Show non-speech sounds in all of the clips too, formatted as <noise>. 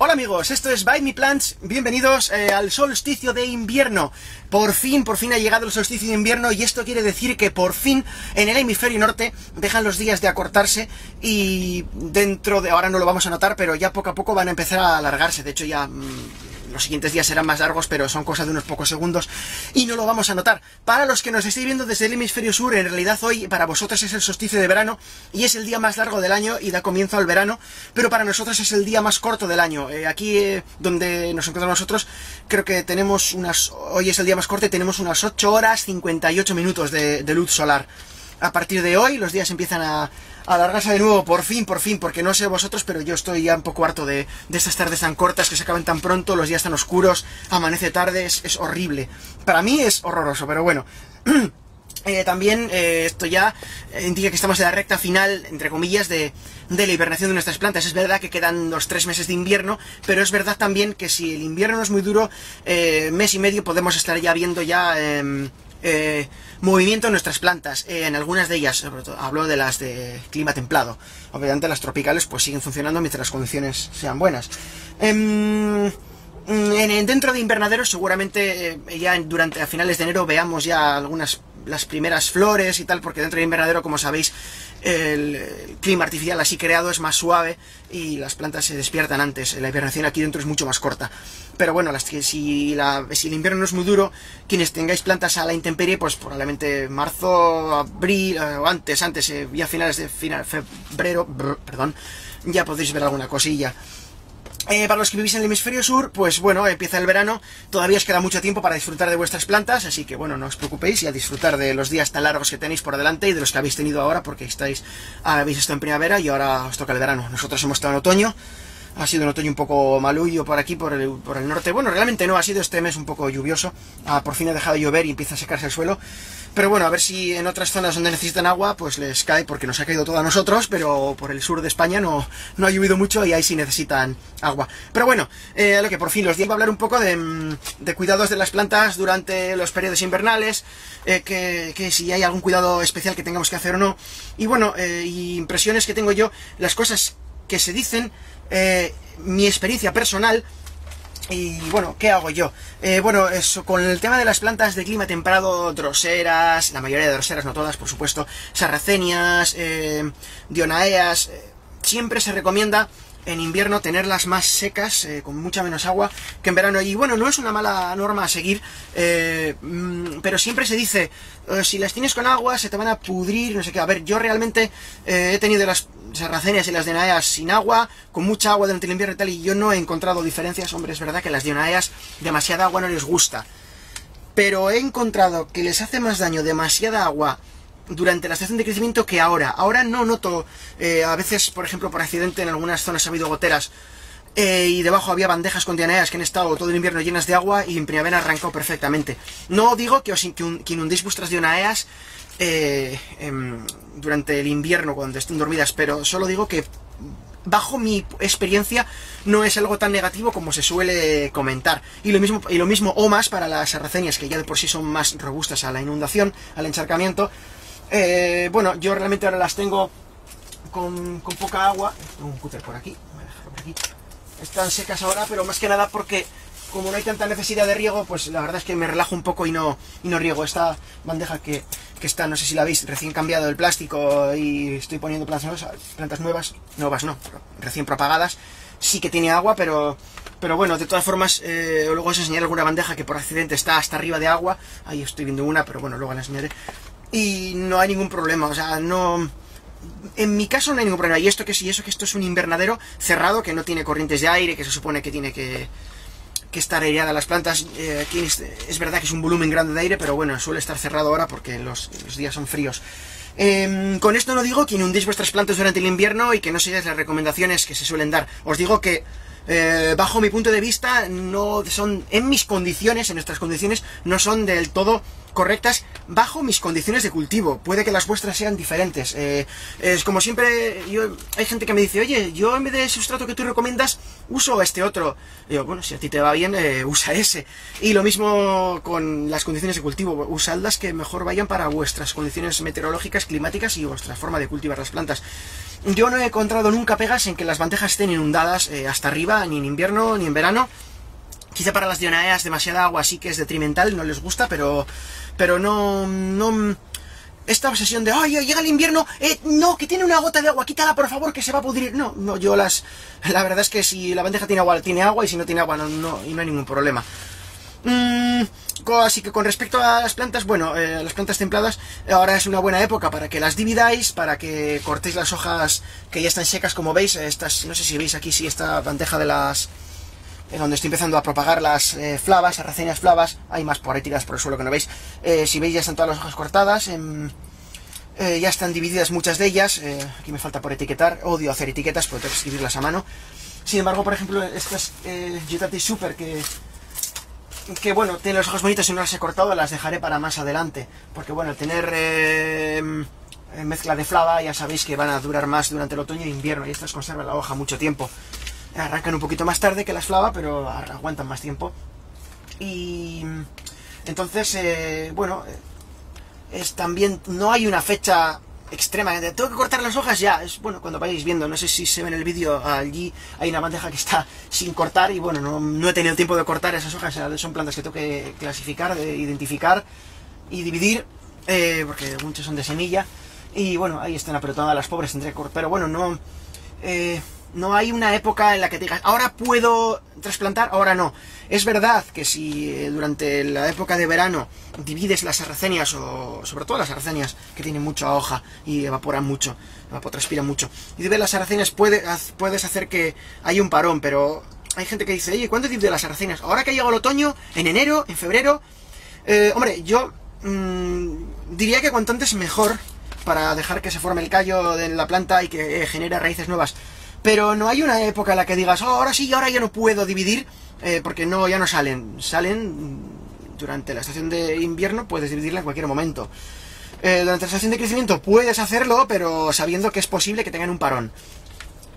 Hola amigos, esto es Buy Me Plants, bienvenidos eh, al solsticio de invierno. Por fin, por fin ha llegado el solsticio de invierno y esto quiere decir que por fin en el hemisferio norte dejan los días de acortarse y dentro de... ahora no lo vamos a notar, pero ya poco a poco van a empezar a alargarse, de hecho ya... Mm, los siguientes días serán más largos, pero son cosas de unos pocos segundos y no lo vamos a notar. Para los que nos estéis viendo desde el hemisferio sur, en realidad hoy para vosotros es el solsticio de verano y es el día más largo del año y da comienzo al verano, pero para nosotros es el día más corto del año. Eh, aquí eh, donde nos encontramos nosotros, creo que tenemos unas... hoy es el día más corto y tenemos unas 8 horas 58 minutos de luz solar. A partir de hoy los días empiezan a, alargarse de nuevo, por fin, por fin, porque no sé vosotros, pero yo estoy ya un poco harto de, de estas tardes tan cortas que se acaban tan pronto, los días tan oscuros, amanece tarde, es, horrible. Para mí es horroroso, pero bueno. <clears throat> Eh, también eh, esto ya indica que estamos en la recta final, entre comillas, de, de, la hibernación de nuestras plantas. Es verdad que quedan los tres meses de invierno, pero es verdad también que si el invierno no es muy duro, eh, mes y medio podemos estar ya viendo ya em, eh, movimiento en nuestras plantas. Eh, en algunas de ellas, sobre todo, hablo de las de clima templado. Obviamente las tropicales pues siguen funcionando mientras las condiciones sean buenas. En, dentro de invernaderos seguramente eh, ya durante a finales de enero veamos ya algunas las primeras flores y tal, porque dentro del invernadero, como sabéis, el, clima artificial así creado es más suave y las plantas se despiertan antes. La hibernación aquí dentro es mucho más corta. Pero bueno, las, si, la, si el invierno no es muy duro, quienes tengáis plantas a la intemperie, pues probablemente marzo, abril, eh, o antes, antes, eh, ya finales de final, febrero, perdón, ya podéis ver alguna cosilla. Eh, para los que vivís en el hemisferio sur, pues bueno, empieza el verano, todavía os queda mucho tiempo para disfrutar de vuestras plantas, así que bueno, no os preocupéis y a disfrutar de los días tan largos que tenéis por delante y de los que habéis tenido ahora, porque estáis, habéis estado en primavera y ahora os toca el verano. Nosotros hemos estado en otoño, ha sido un otoño un poco malullo por aquí, por el, por el norte. Bueno, realmente no, ha sido este mes un poco lluvioso. Ah, por fin ha dejado de llover y empieza a secarse el suelo. Pero bueno, a ver si en otras zonas donde necesitan agua, pues les cae, porque nos ha caído todo a nosotros, pero por el sur de España no, no ha llovido mucho y ahí sí necesitan agua. Pero bueno, eh, lo que por fin los días va a hablar un poco de, mm, de, cuidados de las plantas durante los periodos invernales, eh, que, que, si hay algún cuidado especial que tengamos que hacer o no. Y bueno, eh, impresiones que tengo yo, las cosas que se dicen, eh, mi experiencia personal, y bueno, ¿qué hago yo? Eh, bueno, eso, con el tema de las plantas de clima temperado, droseras, la mayoría de droseras, no todas, por supuesto, sarracenias, eh, dionaeas, eh, siempre se recomienda en invierno tenerlas más secas, eh, con mucha menos agua que en verano. Y bueno, no es una mala norma a seguir, eh, mm, pero siempre se dice, eh, si las tienes con agua se te van a pudrir, no sé qué. A ver, yo realmente he tenido las sarracenias y las dionaeas sin agua, con mucha agua durante el invierno y tal, y yo no he encontrado diferencias. Hombre, es verdad que las dionaeas demasiada agua no les gusta. Pero he encontrado que les hace más daño demasiada agua durante la estación de crecimiento que ahora. Ahora no noto, eh, a veces, por ejemplo, por accidente en algunas zonas ha habido goteras eh, y debajo había bandejas con dianeas que han estado todo el invierno llenas de agua y en primavera arrancó perfectamente. No digo que os que, inundéis vuestras dionaeas eh, em, durante el invierno cuando estén dormidas, pero solo digo que bajo mi experiencia no es algo tan negativo como se suele comentar. Y lo mismo, y lo mismo o más para las sarracenias, que ya de por sí son más robustas a la inundación, al encharcamiento, eh, bueno, yo realmente ahora las tengo con, poca agua. Tengo un cúter por aquí, voy a dejarlo por aquí. Están secas ahora, pero más que nada porque como no hay tanta necesidad de riego, pues la verdad es que me relajo un poco y no, y no riego. Esta bandeja que, está, no sé si la veis, recién cambiado el plástico y estoy poniendo plantas nuevas, plantas nuevas, nuevas no, recién propagadas, sí que tiene agua, pero, pero bueno, de todas formas, eh, luego os enseñaré alguna bandeja que por accidente está hasta arriba de agua. Ahí estoy viendo una, pero bueno, luego la enseñaré y no hay ningún problema, o sea, no... En mi caso no hay ningún problema, y esto que sí, eso que esto es un invernadero cerrado, que no tiene corrientes de aire, que se supone que tiene que, que estar aireada las plantas, eh, es, verdad que es un volumen grande de aire, pero bueno, suele estar cerrado ahora porque los, días son fríos. Em, con esto no digo que inundéis vuestras plantas durante el invierno y que no sigáis las recomendaciones que se suelen dar. Os digo que eh, bajo mi punto de vista, no son, en mis condiciones, en nuestras condiciones, no son del todo correctas bajo mis condiciones de cultivo. Puede que las vuestras sean diferentes. Eh, es como siempre, yo, hay gente que me dice, oye, yo en vez de sustrato que tú recomiendas, uso este otro. Y yo, bueno, si a ti te va bien, eh, usa ese. Y lo mismo con las condiciones de cultivo, usadlas que mejor vayan para vuestras condiciones meteorológicas, climáticas y vuestra forma de cultivar las plantas. Yo no he encontrado nunca pegas en que las bandejas estén inundadas eh, hasta arriba, ni en invierno ni en verano. Quizá para las dionaeas demasiada agua sí que es detrimental, no les gusta, pero, pero no, no, esta obsesión de, ay, llega el invierno, eh, no, que tiene una gota de agua, quítala por favor, que se va a pudrir. No, no, yo las, la verdad es que si la bandeja tiene agua, tiene agua, y si no tiene agua, no, no, y no hay ningún problema. Mm, así que con respecto a las plantas, bueno, eh, las plantas templadas, ahora es una buena época para que las dividáis, para que cortéis las hojas que ya están secas, como veis, estas, no sé si veis aquí, si esta bandeja de las, donde estoy empezando a propagar las eh, flavas, sarracenas flavas, hay más por ahí tiradas por el suelo que no veis, eh, si veis ya están todas las hojas cortadas, em, eh, ya están divididas muchas de ellas, aquí me falta por etiquetar, odio hacer etiquetas, porque tengo que escribirlas a mano, sin embargo, por ejemplo, estas eh, Super que, que, bueno, tienen los ojos bonitos y no las he cortado, las dejaré para más adelante, porque bueno, tener em, mezcla de flava ya sabéis que van a durar más durante el otoño e invierno, y estas conservan la hoja mucho tiempo arrancan un poquito más tarde que las flava, pero aguantan más tiempo. Y entonces, eh, bueno, eh, es también, no hay una fecha extrema, tengo que cortar las hojas ya, es bueno, cuando vayáis viendo, no sé si se ve en el vídeo, allí hay una bandeja que está sin cortar y bueno, no, he tenido tiempo de cortar esas hojas, son plantas que tengo que clasificar, de identificar y dividir, eh, porque muchas son de semilla, y bueno, ahí están apretadas las pobres, tendré que cortar, pero bueno, no... Eh, no hay una época en la que te digas, ahora puedo trasplantar, ahora no. Es verdad que si eh, durante la época de verano divides las sarracenias, o sobre todo las sarracenias que tienen mucha hoja y evaporan mucho, evapotranspiran mucho, y divides las sarracenias puede, puedes hacer que haya un parón, pero hay gente que dice, oye, ¿cuándo divides las sarracenias? Ahora que ha llegado el otoño, en enero, en febrero. Eh, hombre, yo mm, diría que cuanto antes mejor para dejar que se forme el callo de la planta y que genere raíces nuevas pero no hay una época en la que digas, oh, ahora sí, ahora ya no puedo dividir, eh, porque no, ya no salen. Salen durante la estación de invierno, puedes dividirla en cualquier momento. Eh, durante la estación de crecimiento puedes hacerlo, pero sabiendo que es posible que tengan un parón.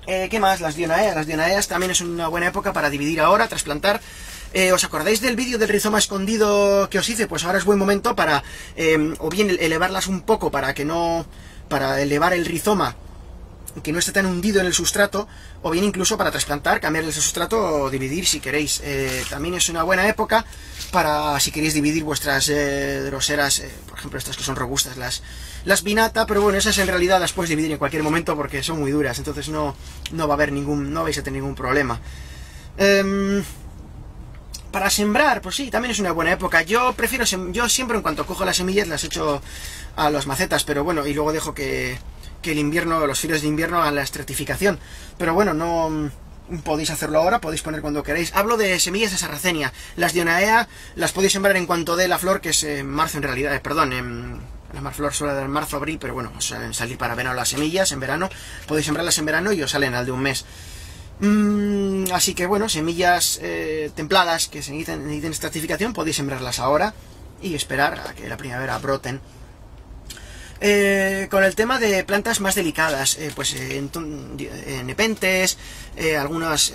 Eh, ¿Qué más? Las dionaeas. Las dionaeas también es una buena época para dividir ahora, trasplantar. ¿Os acordáis del vídeo del rizoma escondido que os hice? Pues ahora es buen momento para, o bien elevarlas un poco para que no, para elevar el rizoma que no esté tan hundido en el sustrato, o bien incluso para trasplantar, cambiar el sustrato o dividir si queréis. Eh, también es una buena época para si queréis dividir vuestras eh, groseras, eh, por ejemplo estas que son robustas, las, las vinata, pero bueno, esas en realidad las puedes dividir en cualquier momento porque son muy duras, entonces no, no va a haber ningún, no vais a tener ningún problema. Em, para sembrar, pues sí, también es una buena época. Yo prefiero, yo siempre en cuanto cojo las semillas las echo a las macetas, pero bueno, y luego dejo que, que el invierno, los fines de invierno hagan la estratificación. Pero bueno, no mm, podéis hacerlo ahora, podéis poner cuando queréis. Hablo de semillas de sarracenia. Las dionaea las podéis sembrar en cuanto dé la flor, que es en marzo en realidad, eh, perdón, en... La flor suele dar en marzo, abril, pero bueno, suelen salir para verano las semillas en verano. Podéis sembrarlas en verano y os salen al de un mes. Mm, así que bueno, semillas eh, templadas que se necesiten, necesiten estratificación, podéis sembrarlas ahora y esperar a que la primavera broten. Eh, con el tema de plantas más delicadas, eh, pues eh, nepentes, algunas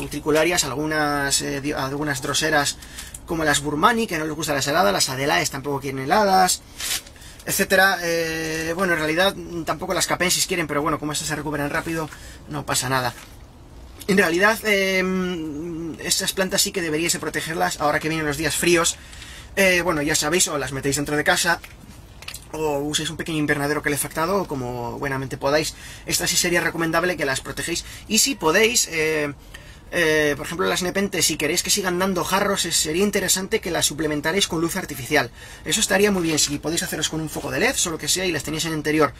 utricularias, algunas, algunas droseras como las burmani, que no les gusta las heladas, las adelaes tampoco quieren heladas, etcétera. bueno, en realidad tampoco las capensis quieren, pero bueno, como estas se recuperan rápido, no pasa nada. En realidad, estas plantas sí que deberíais protegerlas ahora que vienen los días fríos. bueno, ya sabéis, o las metéis dentro de casa, o uséis un pequeño invernadero calefactado, o como buenamente podáis. Esta sí sería recomendable que las protegéis. Y si podéis, eh, eh, por ejemplo, las nepentes, si queréis que sigan dando jarros, sería interesante que las suplementaréis con luz artificial. Eso estaría muy bien, si podéis haceros con un foco de LED, o lo que sea, y las tenéis en interior.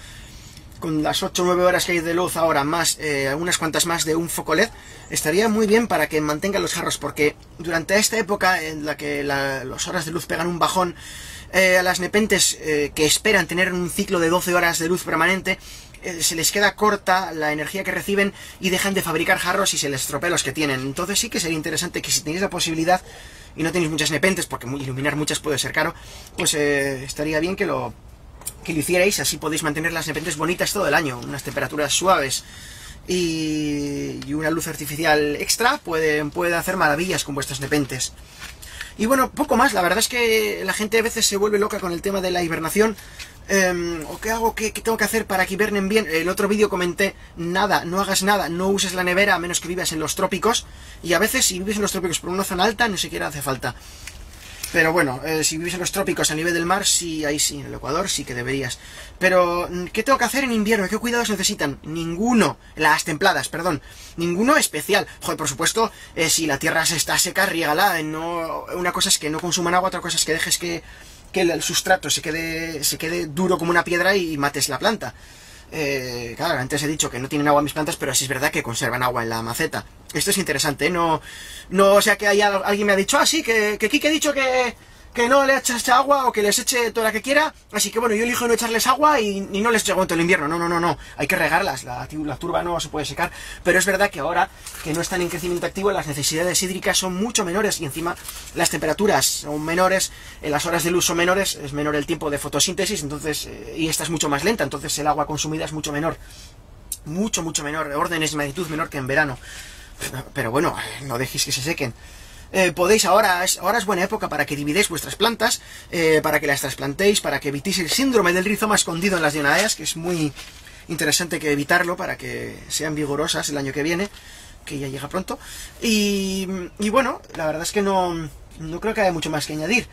Con las 8 o 9 horas que hay de luz ahora, más eh, algunas cuantas más de un foco LED, estaría muy bien para que mantengan los jarros, porque durante esta época en la que las horas de luz pegan un bajón, eh, a las nepentes eh, que esperan tener un ciclo de 12 horas de luz permanente, eh, se les queda corta la energía que reciben y dejan de fabricar jarros y se les estropea los que tienen. Entonces sí que sería interesante que si tenéis la posibilidad y no tenéis muchas nepentes, porque iluminar muchas puede ser caro, pues estaría bien que lo, que lo hicierais, así podéis mantener las nepentes bonitas todo el año, unas temperaturas suaves y, una luz artificial extra puede, hacer maravillas con vuestras nepentes. Y bueno, poco más, la verdad es que la gente a veces se vuelve loca con el tema de la hibernación. Em, ¿O qué hago? ¿Qué, tengo que hacer para que hibernen bien? El otro vídeo comenté, nada, no hagas nada, no uses la nevera a menos que vivas en los trópicos. Y a veces si vives en los trópicos por una zona alta, ni siquiera hace falta. Pero bueno, eh, si vives en los trópicos a nivel del mar, sí, ahí sí, en el Ecuador sí que deberías. Pero, mm, ¿qué tengo que hacer en invierno? ¿Qué cuidados necesitan? Ninguno. Las templadas, perdón. Ninguno especial. Joder, por supuesto, eh, si la tierra se está seca, riégala. No, una cosa es que no consuman agua, otra cosa es que dejes que, que el sustrato se quede, se quede duro como una piedra y mates la planta. Eh, claro, antes he dicho que no tienen agua mis plantas, pero sí es verdad que conservan agua en la maceta. Esto es interesante, ¿eh? No, no o sea que haya, alguien me ha dicho, ah, sí, que, que Kike ha dicho que, que no le echas agua o que les eche toda la que quiera. Así que bueno, yo elijo no echarles agua y, no les echo el invierno. No, no, no, no. Hay que regarlas. La, la, turba no se puede secar. Pero es verdad que ahora que no están en crecimiento activo, las necesidades hídricas son mucho menores y encima las temperaturas son menores, en las horas de luz son menores, es menor el tiempo de fotosíntesis, entonces, eh, y esta es mucho más lenta, entonces el agua consumida es mucho menor. Mucho, mucho menor. Órdenes de magnitud menor que en verano. Pero bueno, no dejéis que se sequen. Eh, podéis ahora es, ahora es buena época para que dividéis vuestras plantas, eh, para que las trasplantéis, para que evitéis el síndrome del rizoma escondido en las dionaeas, que es muy interesante que evitarlo para que sean vigorosas el año que viene, que ya llega pronto. Y, bueno, la verdad es que no, no creo que haya mucho más que añadir.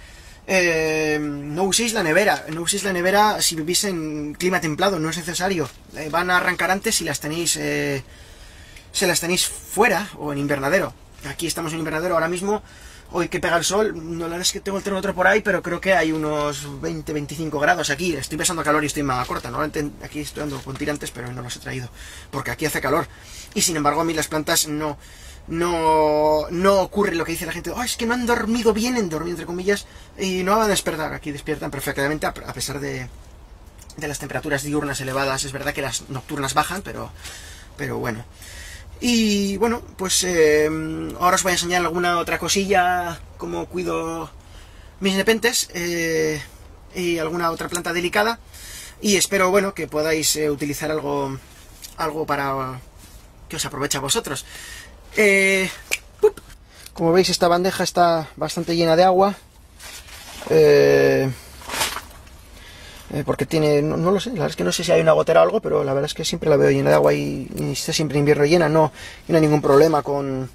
Eh, no uséis la nevera, no uséis la nevera si vivís en clima templado, no es necesario. van a arrancar antes si las tenéis, se las tenéis fuera o en invernadero. Aquí estamos en invernadero ahora mismo. Hoy que pega el sol, no la es que tengo el termómetro por ahí, pero creo que hay unos 20-25 grados aquí. Estoy pasando calor y estoy más corta. ¿no? aquí estoy andando con tirantes, pero no los he traído. Porque aquí hace calor. Y sin embargo, a mí las plantas no, no, no ocurre lo que dice la gente. Oh, es que no han dormido bien, en dormir entre comillas, y no van a despertar. Aquí despiertan perfectamente, a pesar de, de las temperaturas diurnas elevadas. Es verdad que las nocturnas bajan, pero, pero bueno. Y bueno, pues eh, ahora os voy a enseñar alguna otra cosilla, como cuido mis nepentes eh, y alguna otra planta delicada. Y espero, bueno, que podáis eh, utilizar algo, algo para que os aproveche a vosotros. como veis, esta bandeja está bastante llena de agua. Porque tiene, no, lo sé, la verdad es que no sé si hay una gotera o algo, pero la verdad es que siempre la veo llena de agua y, está siempre invierno llena, no, no hay ningún problema con,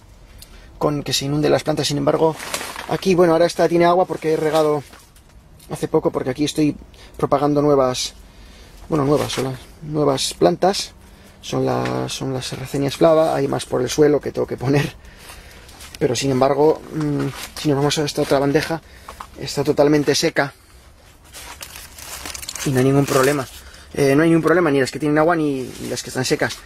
con que se inunden las plantas, sin embargo, aquí, bueno, ahora esta tiene agua porque he regado hace poco, porque aquí estoy propagando nuevas, bueno, nuevas, son las nuevas plantas, son las, son las serracenias flava, hay más por el suelo que tengo que poner, pero sin embargo, mm, si nos vamos a esta otra bandeja, está totalmente seca, y no hay ningún problema. Eh, no hay ningún problema ni las que tienen agua ni, las que están secas.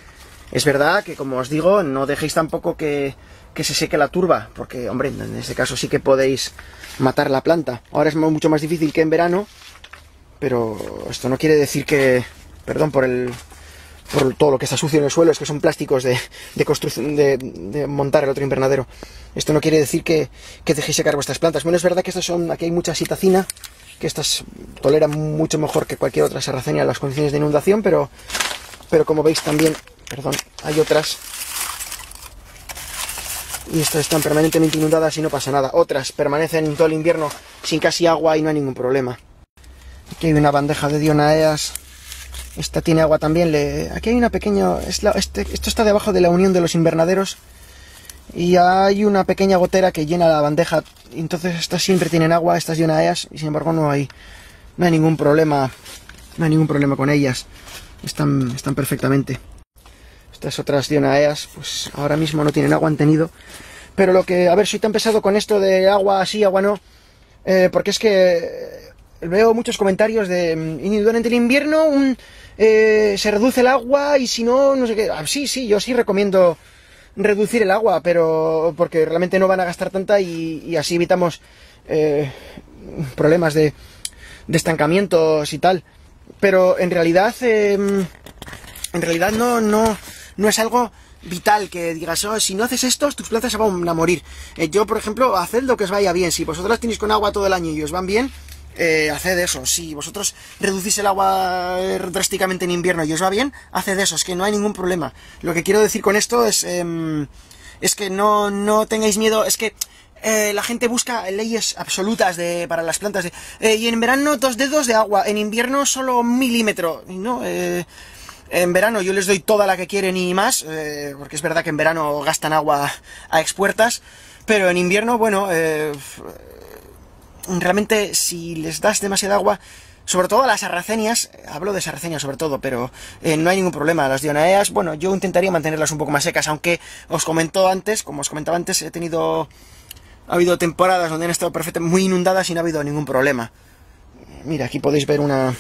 Es verdad que, como os digo, no dejéis tampoco que, que, se seque la turba, porque, hombre, en este caso sí que podéis matar la planta. Ahora es mucho más difícil que en verano, pero esto no quiere decir que, perdón por el por todo lo que está sucio en el suelo, es que son plásticos de, de construcción, de, montar el otro invernadero. Esto no quiere decir que, que dejéis secar vuestras plantas. Bueno, es verdad que estas son, aquí hay mucha citacina, que estas toleran mucho mejor que cualquier otra sarracenia las condiciones de inundación, pero, pero como veis también, perdón, hay otras y estas están permanentemente inundadas y no pasa nada. Otras permanecen todo el invierno sin casi agua y no hay ningún problema. Aquí hay una bandeja de dionaeas. Esta tiene agua también. Le... Aquí hay una pequeña... Este... Esto está debajo de la unión de los invernaderos y hay una pequeña gotera que llena la bandeja. Entonces estas siempre tienen agua, estas dionaeas, y sin embargo no hay, no hay ningún problema, no hay ningún problema con ellas. Están, están perfectamente. Estas otras dionaeas, pues ahora mismo no tienen agua, han tenido. Pero lo que, a ver, soy tan pesado con esto de agua así, agua no, eh, porque es que veo muchos comentarios de mm, durante el invierno eh, se reduce el agua y si no, no sé qué. Ah, sí, sí, yo sí recomiendo reducir el agua, pero porque realmente no van a gastar tanta y, así evitamos eh, problemas de, estancamientos y tal. Pero en realidad, em, en realidad no, no, no es algo vital que digas, oh, si no haces esto, tus plantas se van a morir. Eh, yo, por ejemplo, haced lo que os vaya bien. Si vosotros las tenéis con agua todo el año y os van bien, eh, haced eso. Si vosotros reducís el agua eh, drásticamente en invierno y os va bien, haced eso. Es que no hay ningún problema. Lo que quiero decir con esto es, em, es que no, no tengáis miedo, es que eh, la gente busca leyes absolutas de, para las plantas. De, y en verano dos dedos de agua, en invierno solo un milímetro. ¿no? en verano yo les doy toda la que quieren y más, porque es verdad que en verano gastan agua a expuertas. Pero en invierno, bueno, realmente si les das demasiada agua, sobre todo a las sarracenias, hablo de sarracenias sobre todo, pero eh, no hay ningún problema. Las dionaeas, bueno, yo intentaría mantenerlas un poco más secas, aunque os comentó antes, como os comentaba antes, he tenido... Ha habido temporadas donde han estado perfectamente muy inundadas y no ha habido ningún problema. Mira, aquí podéis ver una...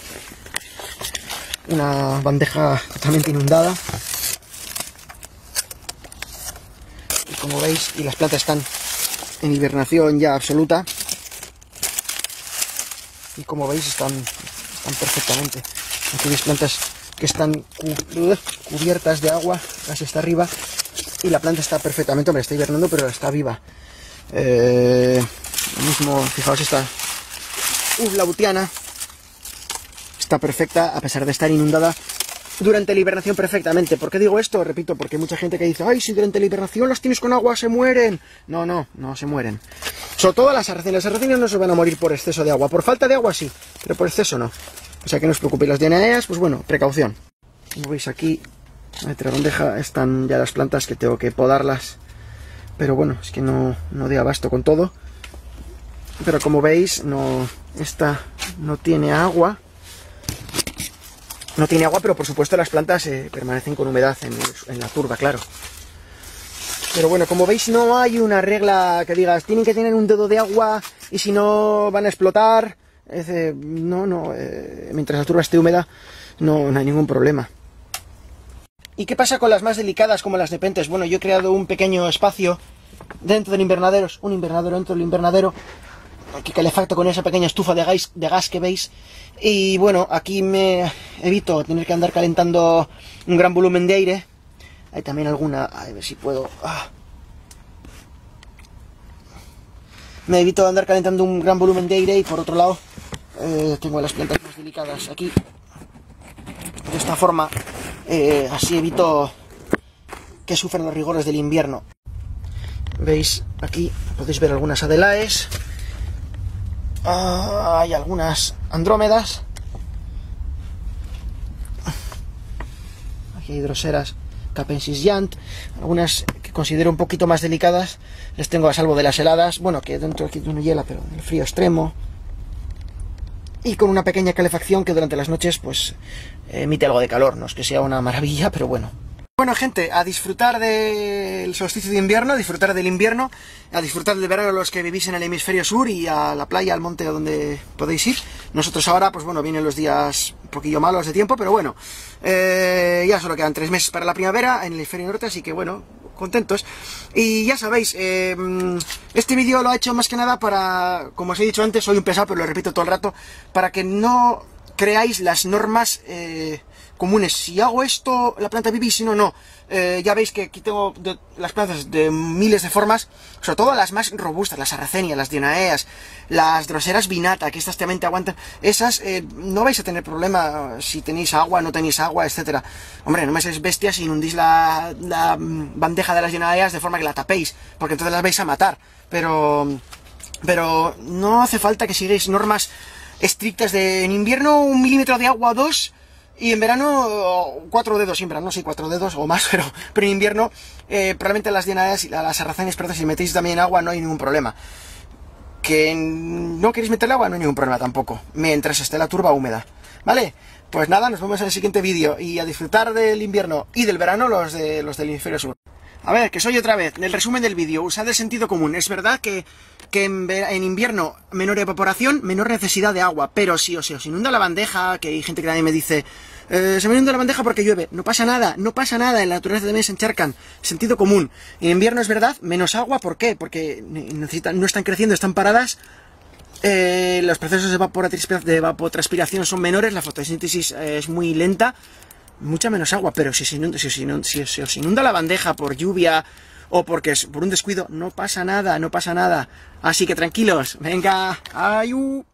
Una bandeja totalmente inundada. Y como veis, y las plantas están en hibernación ya absoluta y como veis están, están perfectamente. Aquí veis plantas que están cubiertas de agua, casi está arriba, y la planta está perfectamente, hombre, está hibernando, pero está viva. Eh, mismo, fijaos, esta butiana está perfecta, a pesar de estar inundada durante la hibernación perfectamente. ¿Por qué digo esto? Repito, porque hay mucha gente que dice, ay, si durante la hibernación las tienes con agua se mueren. No, no, no se mueren. Sobre todo las sarracenas. Las sarracenas no se van a morir por exceso de agua. Por falta de agua sí, pero por exceso no. O sea que no os preocupéis. Las dianaeas, pues bueno, precaución. Como veis aquí, en la bandeja están ya las plantas que tengo que podarlas. Pero bueno, es que no, no de abasto con todo. Pero como veis, no, esta no tiene agua no tiene agua, pero por supuesto las plantas eh, permanecen con humedad en, la turba, claro. Pero bueno, como veis no hay una regla que digas, tienen que tener un dedo de agua y si no van a explotar. no, no, eh, mientras la turba esté húmeda no, hay ningún problema. ¿Y qué pasa con las más delicadas como las nepentes? Bueno, yo he creado un pequeño espacio dentro del invernadero, un invernadero dentro del invernadero, aquí calefacto con esa pequeña estufa de gas, de gas que veis. Y bueno, aquí me evito tener que andar calentando un gran volumen de aire. Hay también alguna, a ver si puedo... Ah. Me evito andar calentando un gran volumen de aire y por otro lado eh, tengo las plantas más delicadas aquí. De esta forma, eh, así evito que sufran los rigores del invierno. Veis, aquí podéis ver algunas adelaes. Ah, hay algunas andrómedas. Aquí hay droseras capensis yant, algunas que considero un poquito más delicadas, les tengo a salvo de las heladas, bueno, que dentro aquí no hiela, pero el frío extremo. Y con una pequeña calefacción que durante las noches, pues, emite algo de calor, no es que sea una maravilla, pero bueno. Bueno gente, a disfrutar del solsticio de invierno, a disfrutar del invierno, a disfrutar del verano los que vivís en el hemisferio sur y a la playa, al monte donde podéis ir. Nosotros ahora, pues bueno, vienen los días un poquillo malos de tiempo, pero bueno, eh, ya solo quedan tres meses para la primavera en el hemisferio norte, así que bueno, contentos. Y ya sabéis, eh, este vídeo lo he hecho más que nada para, como os he dicho antes, soy un pesado, pero lo repito todo el rato, para que no creáis las normas... Eh, comunes. Si hago esto, la planta vive si no, no. Eh, ya veis que aquí tengo las plantas de miles de formas, sobre todo las más robustas, las arracenias, las dionaeas, las droseras vinata, que estas también te aguantan. Esas eh, no vais a tener problema si tenéis agua, no tenéis agua, etcétera. Hombre, no me seáis bestias si inundís la, la bandeja de las dionaeas de forma que la tapéis, porque entonces las vais a matar. Pero, pero no hace falta que sigáis normas estrictas de en invierno un milímetro de agua o dos y en verano, cuatro dedos siempre, no sé, cuatro dedos o más, <laughs> pero, pero en invierno, eh, probablemente las dienadas y las arrazanes, perdón, si metéis también agua no hay ningún problema. Que no queréis meterle agua no hay ningún problema tampoco, mientras esté la turba húmeda. ¿Vale? Pues nada, nos vemos en el siguiente vídeo y a disfrutar del invierno y del verano los, de, los del hemisferio sur. A ver, que soy otra vez. El resumen del vídeo. Usad el sentido común. Es verdad que, que en, invierno menor evaporación, menor necesidad de agua. Pero si o se os inunda la bandeja, que hay gente que me dice, eh, se me inunda la bandeja porque llueve. No pasa nada, no pasa nada. En la naturaleza también se encharcan. Sentido común. En invierno es verdad, menos agua. ¿Por qué? Porque necesitan, no están creciendo, están paradas. Eh, los procesos de, evapotranspiración son menores, la fotosíntesis es muy lenta mucha menos agua, pero si se, inunda, si, inunda, os inunda la bandeja por lluvia o porque es por un descuido, no pasa nada, no pasa nada. Así que tranquilos, venga, ayú.